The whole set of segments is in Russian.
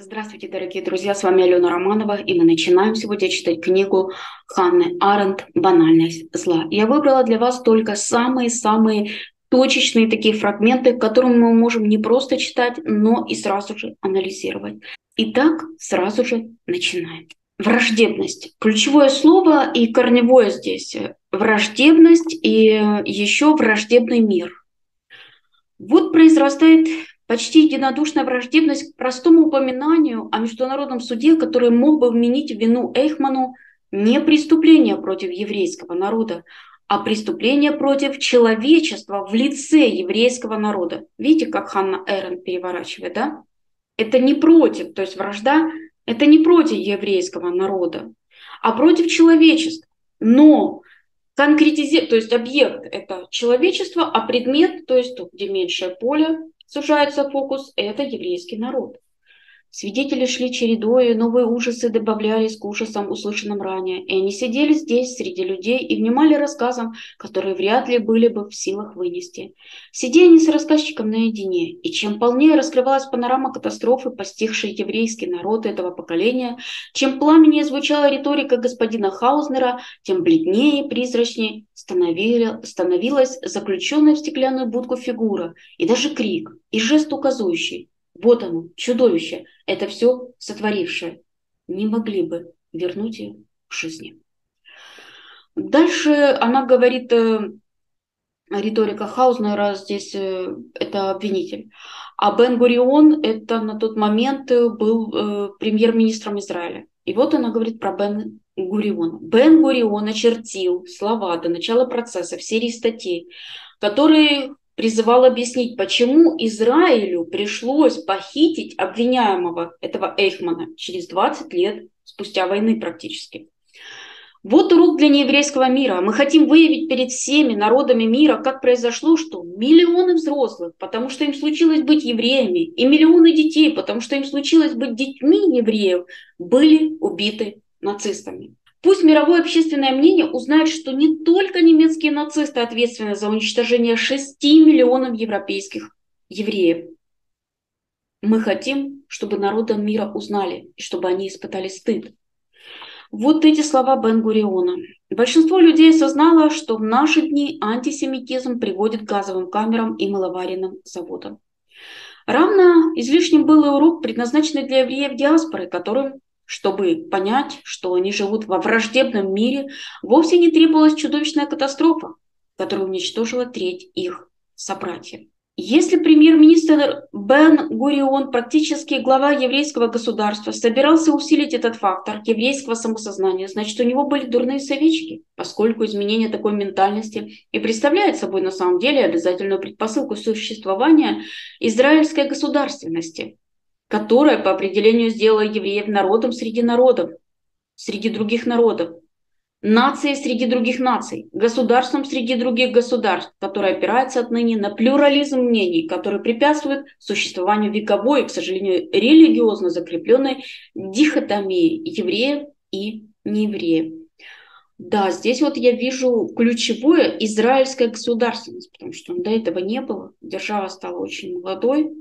Здравствуйте, дорогие друзья, с вами Алена Романова, и мы начинаем сегодня читать книгу Ханны Аренд «Банальность зла». Я выбрала для вас только самые-самые точечные такие фрагменты, которые мы можем не просто читать, но и сразу же анализировать. Итак, сразу же начинаем. Враждебность. Ключевое слово и корневое здесь. Враждебность и еще враждебный мир. Вот произрастает почти единодушная враждебность к простому упоминанию о международном суде, который мог бы вменить вину Эйхману не преступление против еврейского народа, а преступление против человечества в лице еврейского народа. Видите, как Ханна Эрен переворачивает, да? Это не против, то есть вражда, это не против еврейского народа, а против человечества. Но конкретизировать, то есть объект – это человечество, а предмет, то есть тут, где меньшее поле, сужается фокус, это еврейский народ. Свидетели шли чередой, новые ужасы добавлялись к ужасам, услышанным ранее, и они сидели здесь, среди людей, и внимали рассказам, которые вряд ли были бы в силах вынести. Сидя они с рассказчиком наедине, и чем полнее раскрывалась панорама катастрофы, постигшей еврейский народ этого поколения, чем пламеннее звучала риторика господина Хаузнера, тем бледнее и призрачнее становилась заключенная в стеклянную будку фигура, и даже крик, и жест указующий вот оно, чудовище, это все сотворившее. Не могли бы вернуть ее к жизни. Дальше она говорит, э, риторика Хаузнера здесь э, это обвинитель. А Бен Гурион это на тот момент э, был премьер-министром Израиля. И вот она говорит про Бен Гуриона. Бен Гурион очертил слова до начала процесса в серии статей, которые призывал объяснить, почему Израилю пришлось похитить обвиняемого этого Эйхмана через 20 лет спустя войны практически. Вот урок для нееврейского мира. Мы хотим выявить перед всеми народами мира, как произошло, что миллионы взрослых, потому что им случилось быть евреями, и миллионы детей, потому что им случилось быть детьми евреев, были убиты нацистами. Пусть мировое общественное мнение узнает, что не только немецкие нацисты ответственны за уничтожение 6 миллионов европейских евреев. Мы хотим, чтобы народы мира узнали, и чтобы они испытали стыд. Вот эти слова Бен-Гуриона. Большинство людей осознало, что в наши дни антисемитизм приводит к газовым камерам и маловаренным заводам. Равно излишним был и урок, предназначенный для евреев диаспоры, которым чтобы понять, что они живут во враждебном мире, вовсе не требовалась чудовищная катастрофа, которая уничтожила треть их собратьев. Если премьер-министр Бен Гурион, практически глава еврейского государства, собирался усилить этот фактор еврейского самосознания, значит, у него были дурные советчики, поскольку изменение такой ментальности и представляет собой на самом деле обязательную предпосылку существования израильской государственности – которая по определению сделала евреев народом среди народов, среди других народов, нацией среди других наций, государством среди других государств, которое опирается отныне на плюрализм мнений, который препятствует существованию вековой, к сожалению, религиозно закрепленной дихотомии евреев и неевреев. Да, здесь вот я вижу ключевое израильская государственность, потому что до этого не было. Держава стала очень молодой,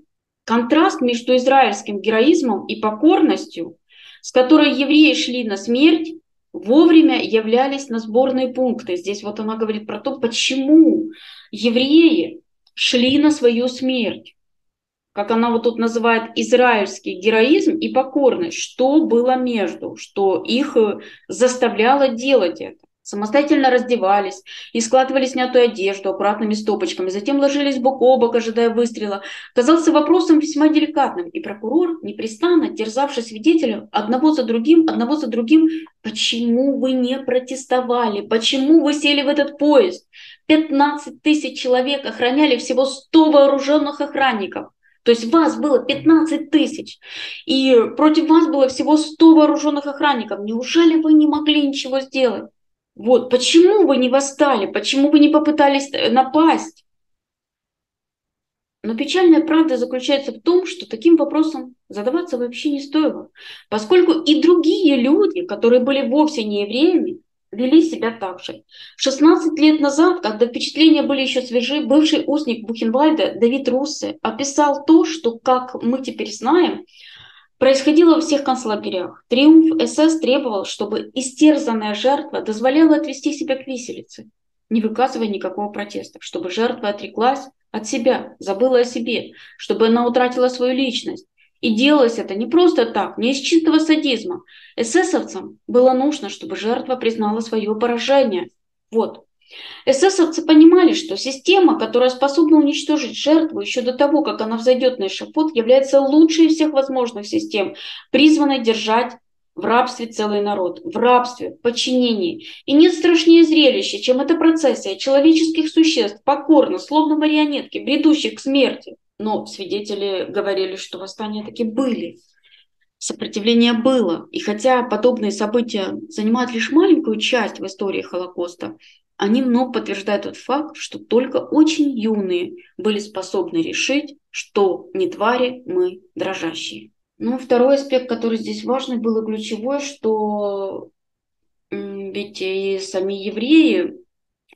Контраст между израильским героизмом и покорностью, с которой евреи шли на смерть, вовремя являлись на сборные пункты. Здесь вот она говорит про то, почему евреи шли на свою смерть. Как она вот тут называет израильский героизм и покорность. Что было между, что их заставляло делать это самостоятельно раздевались и складывали снятую одежду аккуратными стопочками, затем ложились бок о бок, ожидая выстрела, казался вопросом весьма деликатным, и прокурор, непрестанно терзавший свидетеля одного за другим, одного за другим, почему вы не протестовали, почему вы сели в этот поезд? 15 тысяч человек охраняли всего 100 вооруженных охранников. То есть вас было 15 тысяч, и против вас было всего 100 вооруженных охранников. Неужели вы не могли ничего сделать? Вот, почему вы не восстали, почему вы не попытались э, напасть? Но печальная правда заключается в том, что таким вопросом задаваться вообще не стоило, поскольку и другие люди, которые были вовсе не евреями, вели себя так же. 16 лет назад, когда впечатления были еще свежи, бывший устник Бухенвальда Давид Руссе описал то, что, как мы теперь знаем, происходило во всех концлагерях. Триумф СС требовал, чтобы истерзанная жертва дозволяла отвести себя к виселице, не выказывая никакого протеста, чтобы жертва отреклась от себя, забыла о себе, чтобы она утратила свою личность. И делалось это не просто так, не из чистого садизма. Эсэсовцам было нужно, чтобы жертва признала свое поражение. Вот. Эсэсовцы понимали, что система, которая способна уничтожить жертву еще до того, как она взойдет на эшафот, является лучшей из всех возможных систем, призванной держать в рабстве целый народ, в рабстве, подчинении. И нет страшнее зрелища, чем эта процессия человеческих существ, покорно, словно марионетки, бредущих к смерти. Но свидетели говорили, что восстания таки были. Сопротивление было. И хотя подобные события занимают лишь маленькую часть в истории Холокоста, они много подтверждают тот факт, что только очень юные были способны решить, что не твари мы дрожащие. Ну, второй аспект, который здесь важный, был и ключевой, что ведь и сами евреи,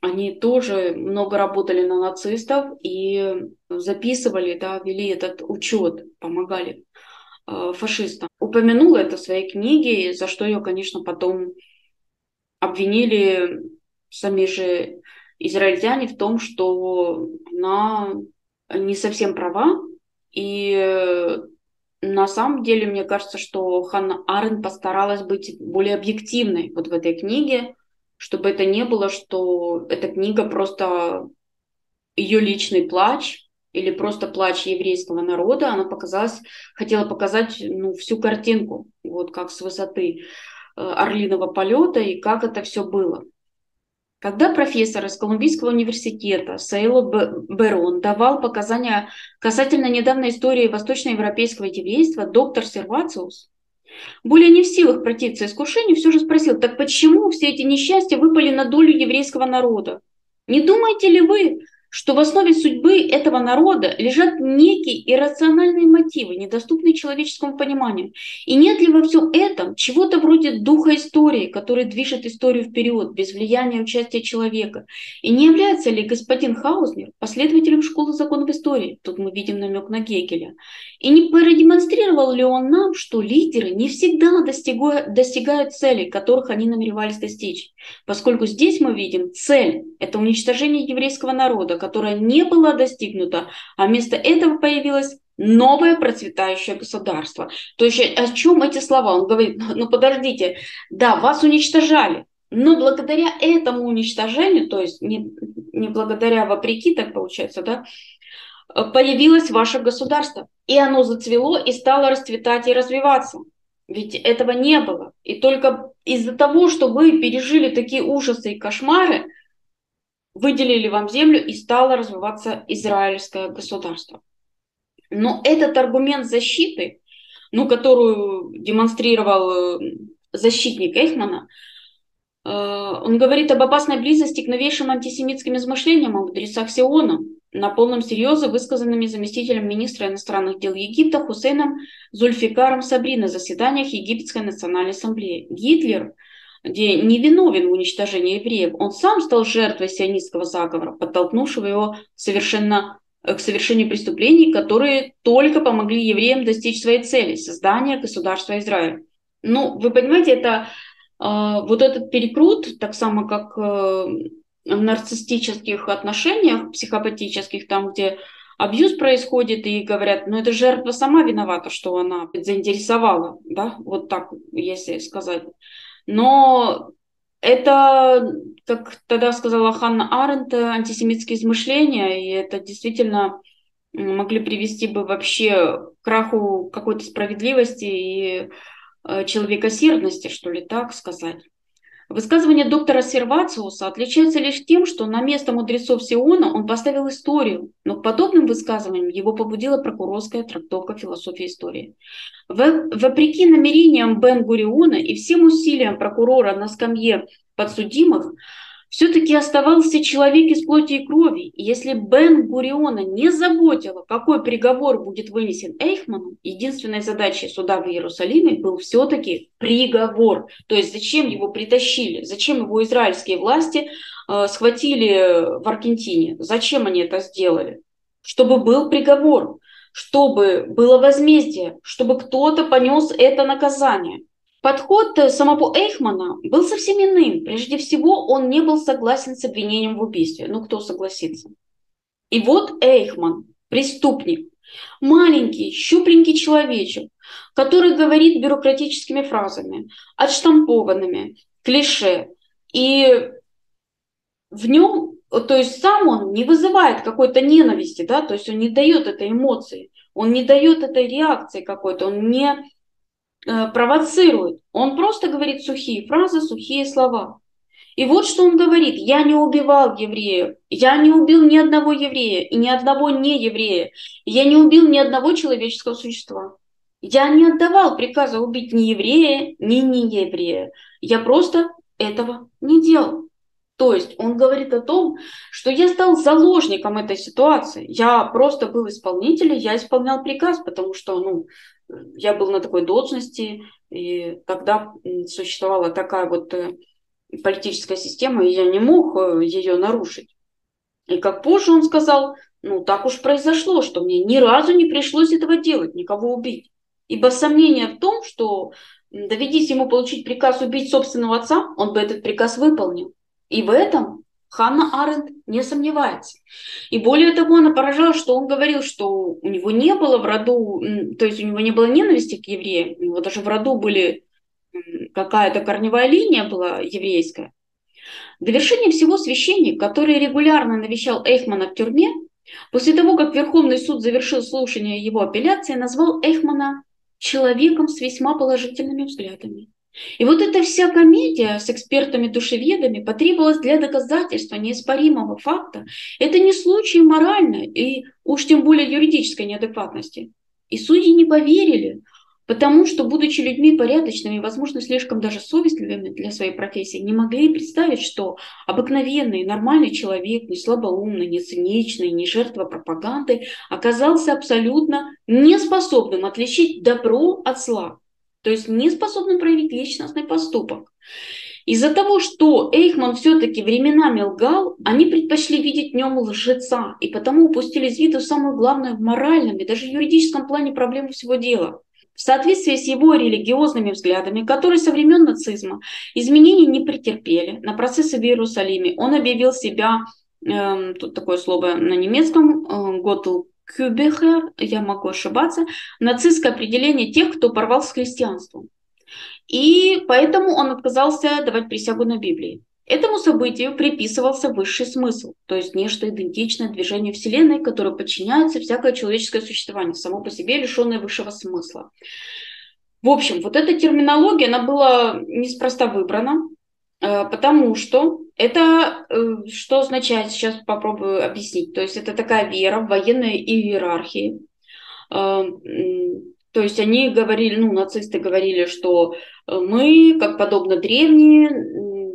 они тоже много работали на нацистов и записывали, да, вели этот учет, помогали фашистам. Упомянула это в своей книге, за что ее, конечно, потом обвинили сами же израильтяне в том, что она не совсем права, и на самом деле, мне кажется, что Ханна Арен постаралась быть более объективной вот в этой книге, чтобы это не было, что эта книга просто ее личный плач или просто плач еврейского народа. Она показалась, хотела показать ну, всю картинку, вот как с высоты э, орлиного полета и как это все было. Когда профессор из Колумбийского университета Сейло Берон давал показания касательно недавней истории восточноевропейского еврейства, доктор Сервациус, более не в силах противиться искушению, все же спросил, так почему все эти несчастья выпали на долю еврейского народа? Не думаете ли вы, что в основе судьбы этого народа лежат некие иррациональные мотивы, недоступные человеческому пониманию. И нет ли во всем этом чего-то вроде духа истории, который движет историю вперед, без влияния и участия человека? И не является ли господин Хаузнер последователем школы законов истории? Тут мы видим намек на Гегеля. И не продемонстрировал ли он нам, что лидеры не всегда достигают, достигают целей, которых они намеревались достичь? Поскольку здесь мы видим цель – это уничтожение еврейского народа, которая не была достигнута, а вместо этого появилось новое процветающее государство. То есть о чем эти слова? Он говорит, ну подождите, да, вас уничтожали, но благодаря этому уничтожению, то есть не, не благодаря вопреки, так получается, да, появилось ваше государство. И оно зацвело и стало расцветать и развиваться. Ведь этого не было. И только из-за того, что вы пережили такие ужасы и кошмары, выделили вам землю и стало развиваться израильское государство. Но этот аргумент защиты, ну, которую демонстрировал э, защитник Эхмана, э, он говорит об опасной близости к новейшим антисемитским измышлениям о мудрецах Сиона, на полном серьезе высказанными заместителем министра иностранных дел Египта Хусейном Зульфикаром Сабри на заседаниях Египетской национальной ассамблеи. Гитлер – где не виновен в уничтожении евреев, он сам стал жертвой сионистского заговора, подтолкнувшего его совершенно э, к совершению преступлений, которые только помогли евреям достичь своей цели – создания государства Израиль. Ну, вы понимаете, это э, вот этот перекрут, так само как э, в нарциссических отношениях, психопатических, там, где абьюз происходит, и говорят, ну это жертва сама виновата, что она заинтересовала, да, вот так, если сказать. Но это, как тогда сказала Ханна Аренд, антисемитские измышления, и это действительно могли привести бы вообще к краху какой-то справедливости и э, человекосердности, что ли, так сказать. Высказывание доктора Сервациуса отличается лишь тем, что на место мудрецов Сиона он поставил историю, но к подобным высказываниям его побудила прокурорская трактовка философии истории. Вопреки намерениям Бен-Гуриона и всем усилиям прокурора на скамье подсудимых, все-таки оставался человек из плоти и крови. И если Бен Гуриона не заботило, какой приговор будет вынесен Эйхману, единственной задачей суда в Иерусалиме был все-таки приговор. То есть зачем его притащили, зачем его израильские власти э, схватили в Аргентине, зачем они это сделали? Чтобы был приговор. чтобы было возмездие, чтобы кто-то понес это наказание. Подход э, самого Эйхмана был совсем иным. Прежде всего, он не был согласен с обвинением в убийстве. Ну, кто согласится? И вот Эйхман, преступник, маленький, щупленький человечек, который говорит бюрократическими фразами, отштампованными, клише. И в нем, то есть сам он не вызывает какой-то ненависти, да, то есть он не дает этой эмоции, он не дает этой реакции какой-то, он не провоцирует, он просто говорит сухие фразы, сухие слова. И вот что он говорит, я не убивал евреев, я не убил ни одного еврея и ни одного нееврея, я не убил ни одного человеческого существа. Я не отдавал приказа убить ни еврея, ни нееврея. Я просто этого не делал. То есть он говорит о том, что я стал заложником этой ситуации. Я просто был исполнителем, я исполнял приказ, потому что ну, я был на такой должности, и тогда существовала такая вот э, политическая система, и я не мог э, ее нарушить. И как позже он сказал, ну так уж произошло, что мне ни разу не пришлось этого делать, никого убить. Ибо сомнение в том, что доведись ему получить приказ убить собственного отца, он бы этот приказ выполнил. И в этом Ханна Аренд не сомневается. И более того, она поражала, что он говорил, что у него не было в роду, то есть у него не было ненависти к евреям, у него даже в роду были какая-то корневая линия была еврейская. До вершения всего священник, который регулярно навещал Эйхмана в тюрьме, после того, как Верховный суд завершил слушание его апелляции, назвал Эйхмана человеком с весьма положительными взглядами. И вот эта вся комедия с экспертами-душеведами потребовалась для доказательства неоспоримого факта. Это не случай моральной и уж тем более юридической неадекватности. И судьи не поверили, потому что, будучи людьми порядочными, возможно, слишком даже совестливыми для своей профессии, не могли представить, что обыкновенный, нормальный человек, не слабоумный, не циничный, не жертва пропаганды, оказался абсолютно неспособным отличить добро от зла, то есть не способным проявить личностный поступок. Из-за того, что Эйхман все-таки временами лгал, они предпочли видеть в нем лжеца и потому упустили из виду самую главную в моральном и даже юридическом плане проблему всего дела – в соответствии с его религиозными взглядами, которые со времен нацизма изменений не претерпели, на процессы в Иерусалиме он объявил себя, э, тут такое слово на немецком, э, Готл Кюбехер, я могу ошибаться, нацистское определение тех, кто порвал с христианством. И поэтому он отказался давать присягу на Библии. Этому событию приписывался высший смысл, то есть нечто идентичное движению Вселенной, которое подчиняется всякое человеческое существование, само по себе лишенное высшего смысла. В общем, вот эта терминология, она была неспроста выбрана, э, потому что это э, что означает, сейчас попробую объяснить. То есть это такая вера в военной иерархии. Э, то есть они говорили, ну, нацисты говорили, что мы, как подобно древние,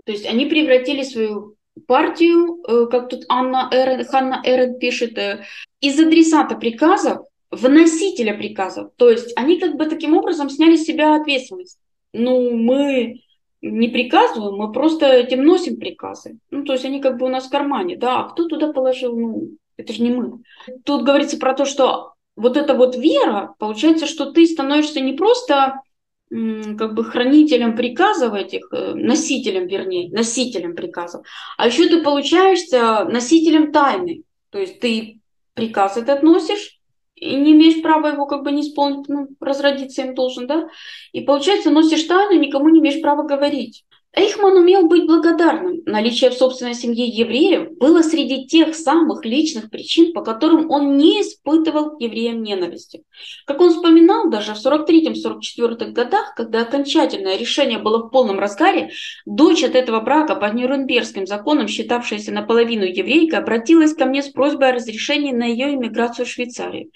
то есть они превратили свою партию, э, как тут Анна Эрен, Ханна Эрен пишет, э, из адресата приказов в носителя приказов. То есть они как бы таким образом сняли с себя ответственность. Ну, мы не приказываем, мы просто этим носим приказы. Ну, то есть они как бы у нас в кармане, да, а кто туда положил, ну, это же не мы. Тут говорится про то, что вот эта вот вера, получается, что ты становишься не просто как бы хранителем приказов этих, э, носителем, вернее, носителем приказов, а еще ты получаешься носителем тайны. То есть ты приказ этот носишь, и не имеешь права его как бы не исполнить, ну, разродиться им должен, да? И получается, носишь тайну, никому не имеешь права говорить. Эйхман умел быть благодарным. Наличие в собственной семье евреев было среди тех самых личных причин, по которым он не испытывал евреям ненависти. Как он вспоминал, даже в 43-44 годах, когда окончательное решение было в полном разгаре, дочь от этого брака по Нюрнбергским законам, считавшаяся наполовину еврейкой, обратилась ко мне с просьбой о разрешении на ее иммиграцию в Швейцарию.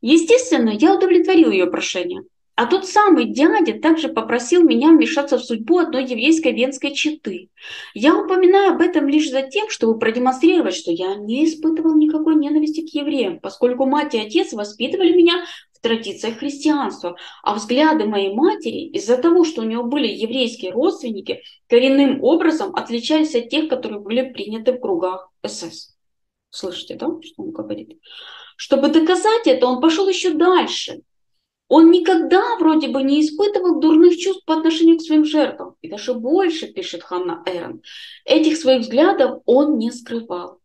Естественно, я удовлетворил ее прошение. А тот самый дядя также попросил меня вмешаться в судьбу одной еврейской венской четы. Я упоминаю об этом лишь за тем, чтобы продемонстрировать, что я не испытывал никакой ненависти к евреям, поскольку мать и отец воспитывали меня в традициях христианства, а взгляды моей матери из-за того, что у нее были еврейские родственники, коренным образом отличались от тех, которые были приняты в кругах СС. Слышите, да, что он говорит? Чтобы доказать это, он пошел еще дальше. Он никогда вроде бы не испытывал дурных чувств по отношению к своим жертвам. И даже больше, пишет Ханна Эрн, этих своих взглядов он не скрывал.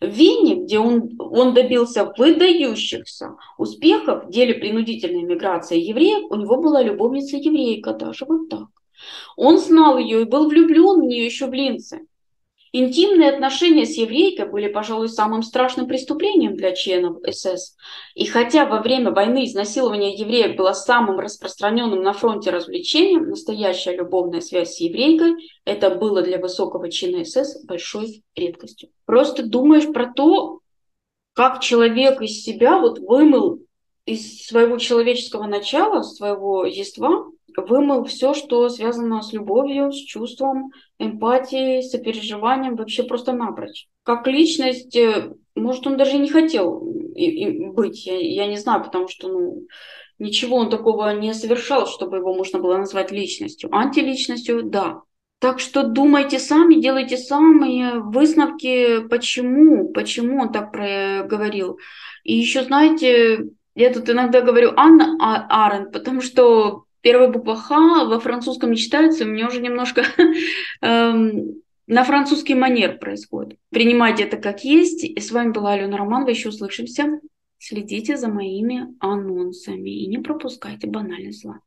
В Вене, где он, он добился выдающихся успехов в деле принудительной миграции евреев, у него была любовница еврейка, даже вот так. Он знал ее и был влюблен в нее еще в Линце. Интимные отношения с еврейкой были, пожалуй, самым страшным преступлением для членов СС. И хотя во время войны изнасилование евреев было самым распространенным на фронте развлечением, настоящая любовная связь с еврейкой – это было для высокого чина СС большой редкостью. Просто думаешь про то, как человек из себя вот вымыл из своего человеческого начала, своего естества, вымыл все, что связано с любовью, с чувством, эмпатией, сопереживанием, вообще просто напрочь. Как личность, э, может, он даже не хотел быть, я, я не знаю, потому что, ну, ничего он такого не совершал, чтобы его можно было назвать личностью. Антиличностью, да. Так что думайте сами, делайте сами высновки, почему, почему он так говорил. И еще, знаете, я тут иногда говорю Анна а-, Арен, потому что первая буква Х во французском не читается, у меня уже немножко эм, на французский манер происходит. Принимайте это как есть. С вами была Алена Романова. Еще услышимся. Следите за моими анонсами и не пропускайте банальные зла.